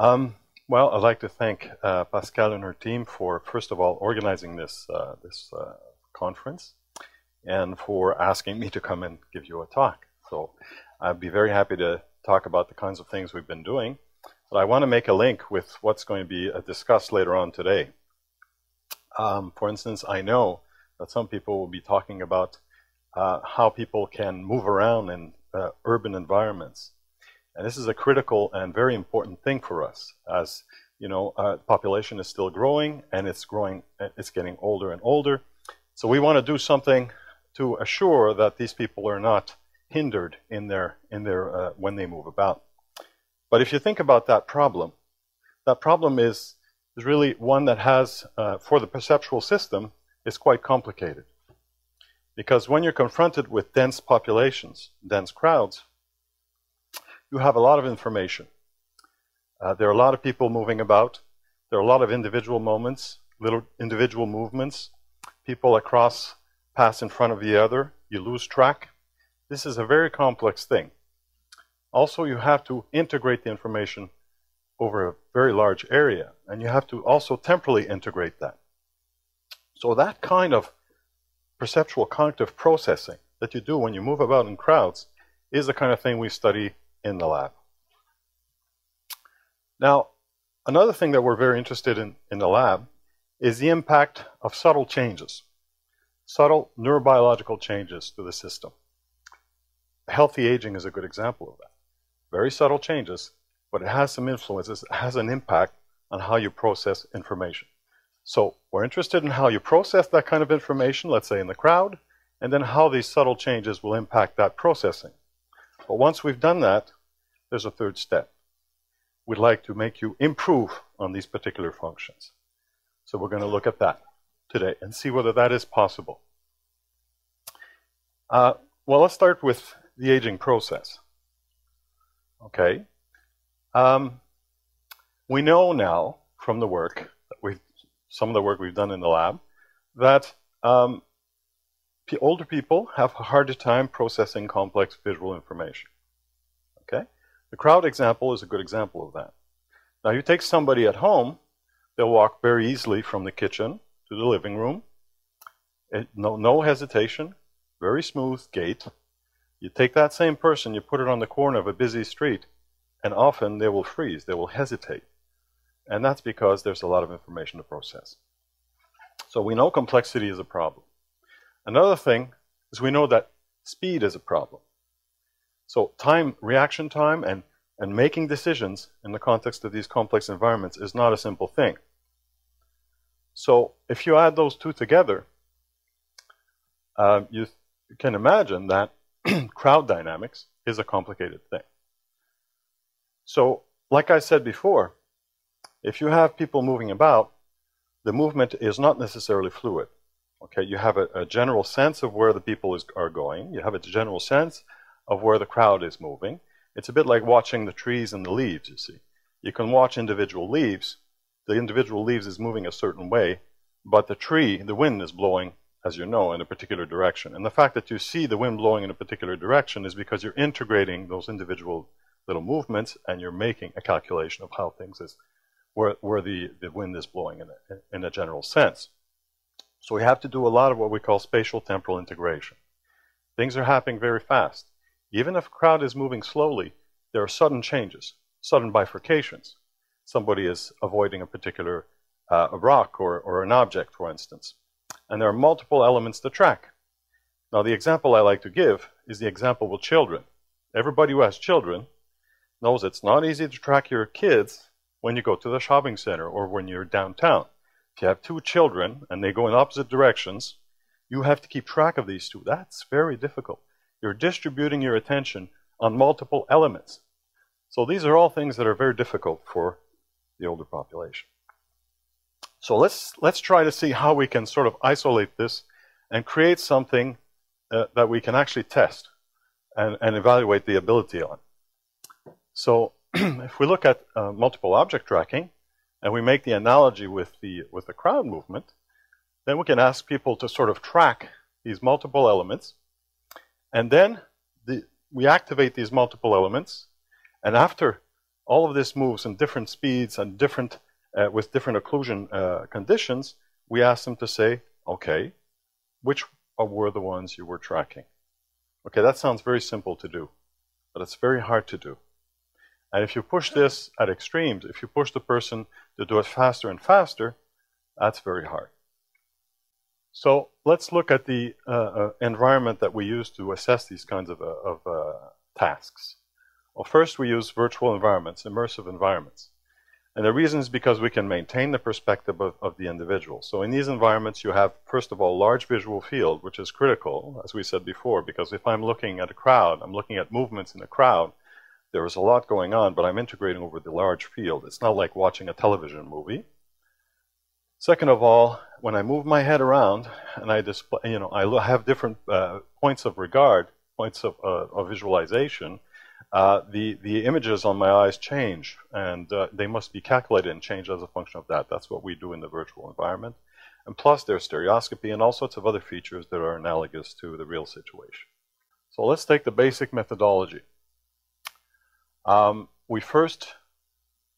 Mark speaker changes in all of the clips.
Speaker 1: Um, well, I'd like to thank uh, Pascal and her team for, first of all, organizing this, uh, this uh, conference and for asking me to come and give you a talk. So I'd be very happy to talk about the kinds of things we've been doing. But I want to make a link with what's going to be uh, discussed later on today. Um, for instance, I know that some people will be talking about uh, how people can move around in uh, urban environments. And this is a critical and very important thing for us as, you know, uh, population is still growing and it's growing, it's getting older and older. So we want to do something to assure that these people are not hindered in their, in their, uh, when they move about. But if you think about that problem, that problem is, is really one that has, uh, for the perceptual system, is quite complicated. Because when you're confronted with dense populations, dense crowds, you have a lot of information. Uh, there are a lot of people moving about. There are a lot of individual moments, little individual movements. People across pass in front of the other. You lose track. This is a very complex thing. Also, you have to integrate the information over a very large area, and you have to also temporally integrate that. So that kind of perceptual cognitive processing that you do when you move about in crowds is the kind of thing we study in the lab. Now, another thing that we're very interested in in the lab is the impact of subtle changes, subtle neurobiological changes to the system. Healthy aging is a good example of that. Very subtle changes, but it has some influences, it has an impact on how you process information. So we're interested in how you process that kind of information, let's say in the crowd, and then how these subtle changes will impact that processing. But once we've done that, there's a third step. We'd like to make you improve on these particular functions. So we're going to look at that today and see whether that is possible. Uh, well, let's start with the aging process. Okay. Um, we know now from the work that we've, some of the work we've done in the lab, that um, older people have a harder time processing complex visual information. The crowd example is a good example of that. Now you take somebody at home, they'll walk very easily from the kitchen to the living room. It, no, no hesitation, very smooth gait. You take that same person, you put it on the corner of a busy street, and often they will freeze, they will hesitate. And that's because there's a lot of information to process. So we know complexity is a problem. Another thing is we know that speed is a problem. So time, reaction time, and, and making decisions in the context of these complex environments is not a simple thing. So if you add those two together, uh, you, can imagine that crowd dynamics is a complicated thing. So, like I said before, if you have people moving about, the movement is not necessarily fluid. Okay, you have a, a general sense of where the people is, are going. You have a general sense of where the crowd is moving. It's a bit like watching the trees and the leaves, you see. You can watch individual leaves. The individual leaves is moving a certain way, but the tree, the wind is blowing, as you know, in a particular direction. And the fact that you see the wind blowing in a particular direction is because you're integrating those individual little movements and you're making a calculation of how things is, where, where the, the wind is blowing in a, in a general sense. So we have to do a lot of what we call spatial temporal integration. Things are happening very fast. Even if a crowd is moving slowly, there are sudden changes, sudden bifurcations. Somebody is avoiding a particular uh, a rock or, or an object, for instance. And there are multiple elements to track. Now, the example I like to give is the example with children. Everybody who has children knows it's not easy to track your kids when you go to the shopping center or when you're downtown. If you have two children and they go in opposite directions, you have to keep track of these two. That's very difficult. You're distributing your attention on multiple elements. So these are all things that are very difficult for the older population. So let's, let's try to see how we can sort of isolate this and create something uh, that we can actually test and, and evaluate the ability on. So if we look at uh, multiple object tracking and we make the analogy with the, with the crowd movement, then we can ask people to sort of track these multiple elements and then the, we activate these multiple elements and after all of this moves in different speeds and different uh, with different occlusion uh, conditions, we ask them to say, okay, which were the ones you were tracking? Okay, that sounds very simple to do, but it's very hard to do. And if you push this at extremes, if you push the person to do it faster and faster, that's very hard. So let's look at the uh, uh, environment that we use to assess these kinds of, uh, of uh, tasks. Well, first we use virtual environments, immersive environments. And the reason is because we can maintain the perspective of, of, the individual. So in these environments, you have, first of all, large visual field, which is critical, as we said before, because if I'm looking at a crowd, I'm looking at movements in a crowd, there is a lot going on, but I'm integrating over the large field. It's not like watching a television movie. Second of all, when I move my head around and I display, you know, I have different uh, points of regard, points of, uh, of visualization, uh, the, the images on my eyes change, and uh, they must be calculated and change as a function of that. That's what we do in the virtual environment. And plus, there's stereoscopy and all sorts of other features that are analogous to the real situation. So let's take the basic methodology. Um, we first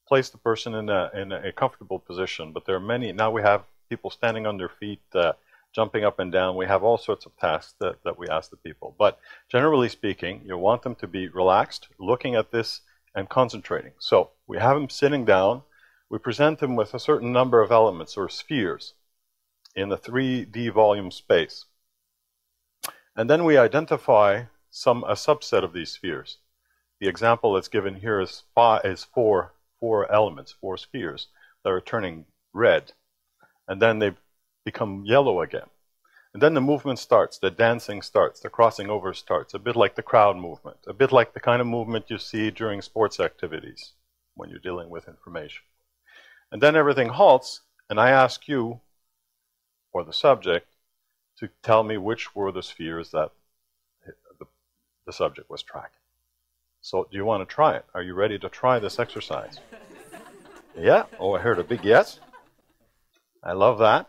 Speaker 1: place the person in a, in a comfortable position, but there are many, now we have people standing on their feet, uh, jumping up and down. We have all sorts of tasks that, that we ask the people. But generally speaking, you want them to be relaxed, looking at this and concentrating. So we have them sitting down. We present them with a certain number of elements or spheres in the 3D volume space. And then we identify some a subset of these spheres. The example that's given here is, five, is four, four elements, four spheres that are turning red. And then they become yellow again. And then the movement starts, the dancing starts, the crossing over starts, a bit like the crowd movement, a bit like the kind of movement you see during sports activities when you're dealing with information. And then everything halts, and I ask you, or the subject, to tell me which were the spheres that the, the subject was tracking. So do you want to try it? Are you ready to try this exercise? yeah? Oh, I heard a big yes. I love that.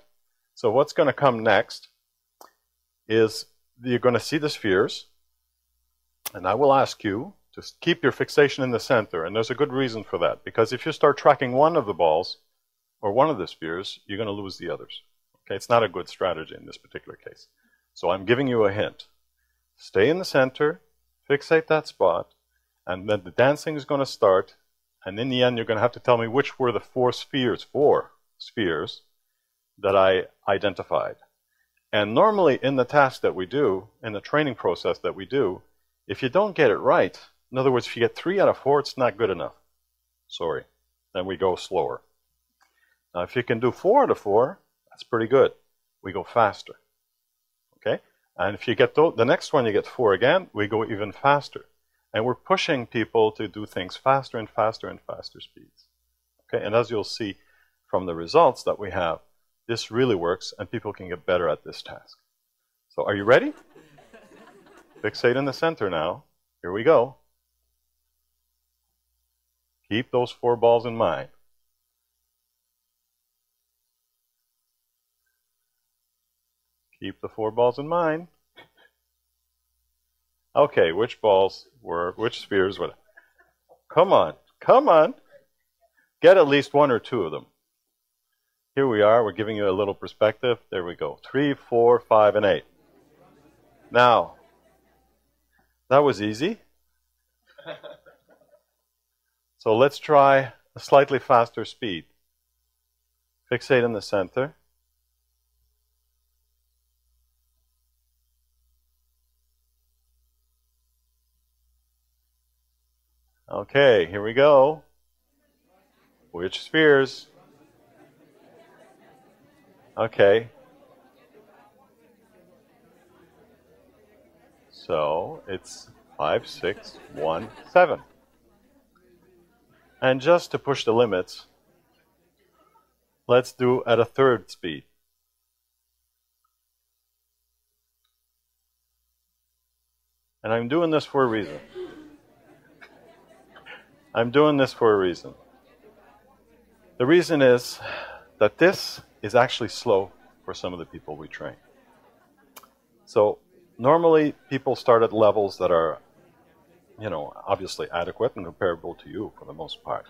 Speaker 1: So what's going to come next is you're going to see the spheres, and I will ask you to keep your fixation in the center. And there's a good reason for that, because if you start tracking one of the balls or one of the spheres, you're going to lose the others. Okay, it's not a good strategy in this particular case. So I'm giving you a hint. Stay in the center, fixate that spot, and then the dancing is going to start, and in the end, you're going to have to tell me which were the four spheres, four spheres that I identified. And normally, in the task that we do, in the training process that we do, if you don't get it right, in other words, if you get three out of four, it's not good enough. Sorry. Then we go slower. Now, if you can do four out of four, that's pretty good. We go faster. Okay? And if you get the next one, you get four again, we go even faster. And we're pushing people to do things faster and faster and faster speeds. Okay, and as you'll see from the results that we have, this really works and people can get better at this task. So are you ready? Fixate in the center now. Here we go. Keep those four balls in mind. Keep the four balls in mind. Okay, which balls were, which spheres were? Come on, come on. Get at least one or two of them. Here we are, we're giving you a little perspective. There we go. Three, four, five, and eight. Now, that was easy. So let's try a slightly faster speed. Fixate in the center. Okay, here we go. Which spheres? Okay. So it's five, six, one, seven. And just to push the limits, let's do at a third speed. And I'm doing this for a reason. I'm doing this for a reason. The reason is that this is actually slow for some of the people we train. So normally people start at levels that are, you know, obviously adequate and comparable to you for the most part.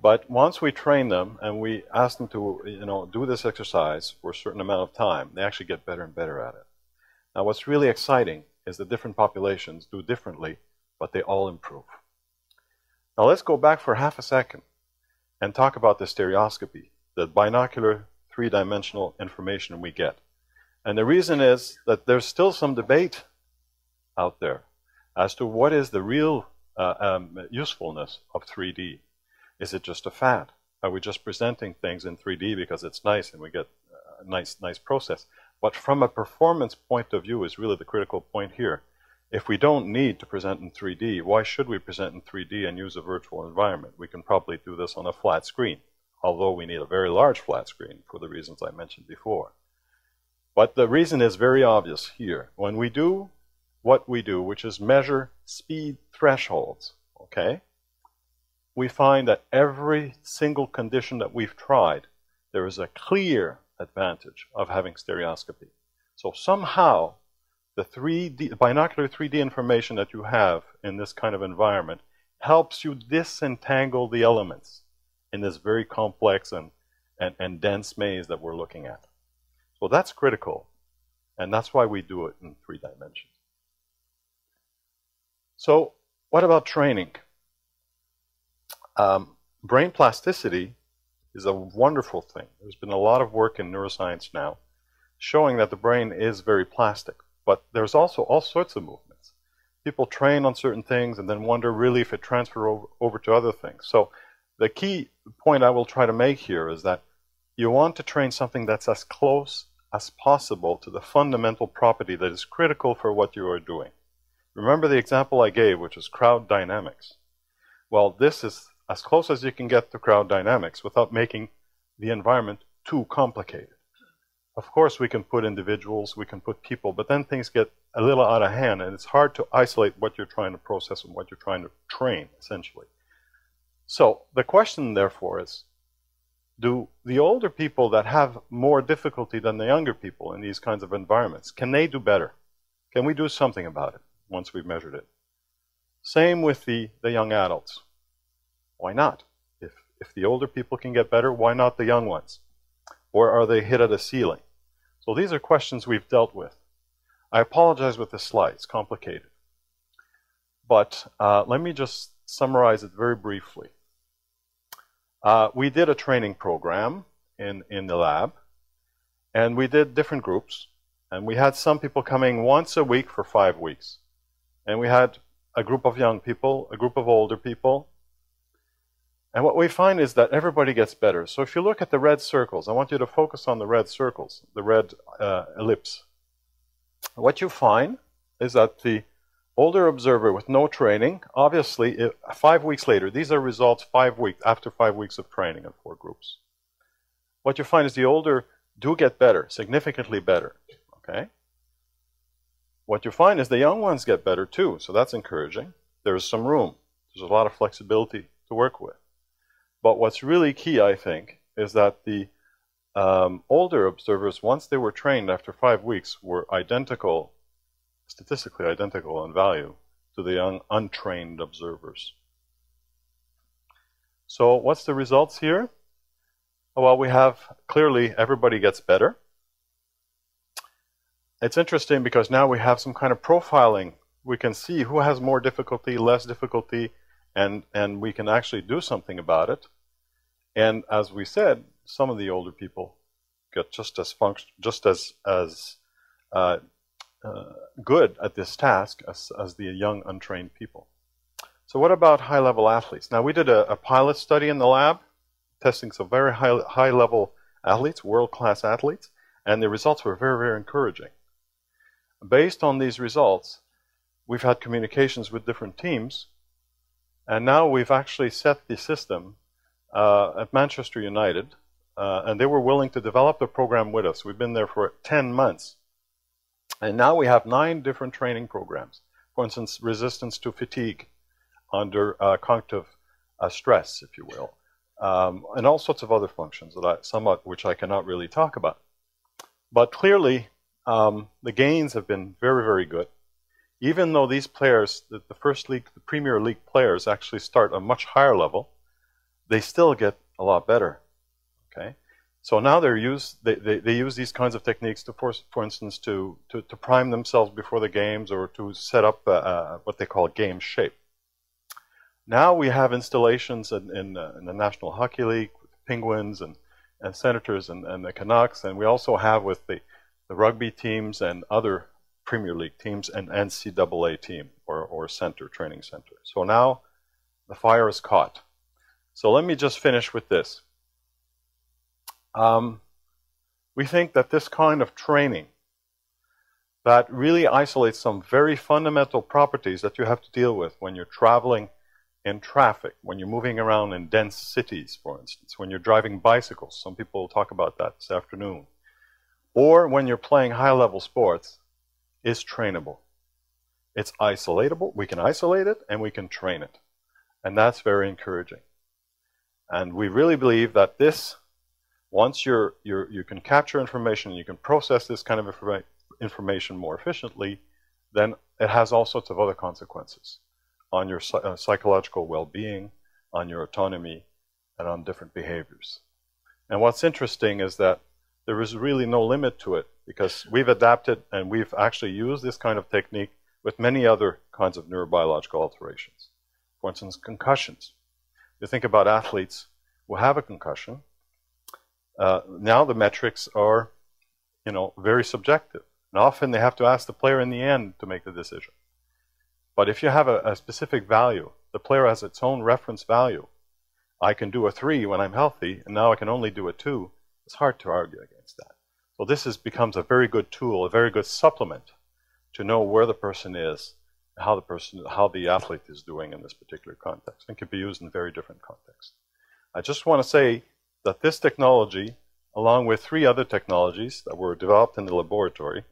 Speaker 1: But once we train them and we ask them to, you know, do this exercise for a certain amount of time, they actually get better and better at it. Now, what's really exciting is that different populations do differently, but they all improve. Now, let's go back for half a second and talk about the stereoscopy, the binocular three-dimensional information we get. And the reason is that there's still some debate out there as to what is the real uh, um, usefulness of 3D. Is it just a fad? Are we just presenting things in 3D because it's nice and we get a nice, nice process? But from a performance point of view is really the critical point here. If we don't need to present in 3D, why should we present in 3D and use a virtual environment? We can probably do this on a flat screen, although we need a very large flat screen for the reasons I mentioned before. But the reason is very obvious here. When we do what we do, which is measure speed thresholds, okay? we find that every single condition that we've tried, there is a clear advantage of having stereoscopy. So somehow, the 3D, binocular 3D information that you have in this kind of environment helps you disentangle the elements in this very complex and, and, and dense maze that we're looking at. So that's critical, and that's why we do it in three dimensions. So what about training? Um, brain plasticity is a wonderful thing. There's been a lot of work in neuroscience now showing that the brain is very plastic, but there's also all sorts of movements. People train on certain things and then wonder really if it transfers over, over to other things. So the key point I will try to make here is that you want to train something that's as close as possible to the fundamental property that is critical for what you are doing. Remember the example I gave, which is crowd dynamics. Well, this is as close as you can get to crowd dynamics without making the environment too complicated. Of course, we can put individuals, we can put people, but then things get a little out of hand, and it's hard to isolate what you're trying to process and what you're trying to train, essentially. So the question, therefore, is do the older people that have more difficulty than the younger people in these kinds of environments, can they do better? Can we do something about it once we've measured it? Same with the, the young adults. Why not? If, if the older people can get better, why not the young ones? Or are they hit at a ceiling? So these are questions we've dealt with. I apologize with this slide, it's complicated. But uh, let me just summarize it very briefly. Uh, we did a training program in, in the lab, and we did different groups, and we had some people coming once a week for five weeks. And we had a group of young people, a group of older people, and what we find is that everybody gets better. So if you look at the red circles, I want you to focus on the red circles, the red uh, ellipse. What you find is that the older observer with no training, obviously, if, five weeks later, these are results five weeks after five weeks of training in four groups. What you find is the older do get better, significantly better. Okay. What you find is the young ones get better too, so that's encouraging. There's some room. There's a lot of flexibility to work with. But what's really key, I think, is that the um, older observers, once they were trained after five weeks, were identical, statistically identical in value to the young untrained observers. So what's the results here? Well, we have clearly everybody gets better. It's interesting because now we have some kind of profiling. We can see who has more difficulty, less difficulty, and, and we can actually do something about it. And as we said, some of the older people get just as function, just as as uh, uh, good at this task as, as the young untrained people. So what about high-level athletes? Now we did a, a, pilot study in the lab, testing some very high, high-level athletes, world-class athletes, and the results were very, very encouraging. Based on these results, we've had communications with different teams and now we've actually set the system uh, at Manchester United, uh, and they were willing to develop the program with us. We've been there for 10 months. And now we have nine different training programs. For instance, resistance to fatigue under uh, cognitive uh, stress, if you will, um, and all sorts of other functions that I, somewhat which I cannot really talk about. But clearly, um, the gains have been very, very good. even though these players, the, the first league, the Premier League players actually start a much higher level, they still get a lot better. Okay, so now they're they, they, they use these kinds of techniques to, for, for instance, to, to, to prime themselves before the games or to set up uh, uh, what they call game shape. Now we have installations in, in, uh, in the National Hockey League with Penguins and, and Senators and, and the Canucks, and we also have with the, the rugby teams and other Premier League teams and NCAA team or, or center, training center. So now the fire is caught. So let me just finish with this. Um, we think that this kind of training that really isolates some very fundamental properties that you have to deal with when you're traveling in traffic, when you're moving around in dense cities, for instance, when you're driving bicycles. Some people will talk about that this afternoon. Or when you're playing high level sports, is trainable. It's isolatable. We can isolate it and we can train it. And that's very encouraging. And we really believe that this, once you're, you're, you can capture information, and you can process this kind of informa information more efficiently, then it has all sorts of other consequences on your uh, psychological well-being, on your autonomy, and on different behaviors. And what's interesting is that there is really no limit to it because we've adapted and we've actually used this kind of technique with many other kinds of neurobiological alterations. For instance, concussions. You think about athletes who have a concussion. Uh, now the metrics are, you know, very subjective. And often they have to ask the player in the end to make the decision. But if you have a, a specific value, the player has its own reference value. I can do a three when I'm healthy, and now I can only do a two. It's hard to argue against that. So this is, becomes a very good tool, a very good supplement to know where the person is, how the person, how the athlete is doing in this particular context, and can be used in very different contexts. I just want to say that this technology, along with three other technologies that were developed in the laboratory,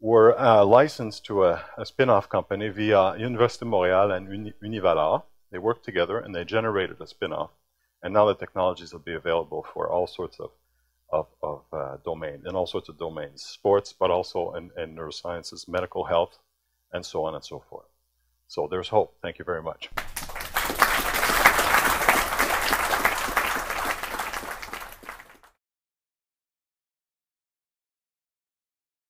Speaker 1: were uh, licensed to a, a spin-off company via Université Montréal and Uni Univalor. They worked together and they generated a spin-off. And now the technologies will be available for all sorts of, of, of uh, domains, in all sorts of domains, sports, but also in, in neurosciences, medical health, and so on and so forth. So there's hope. Thank you very much.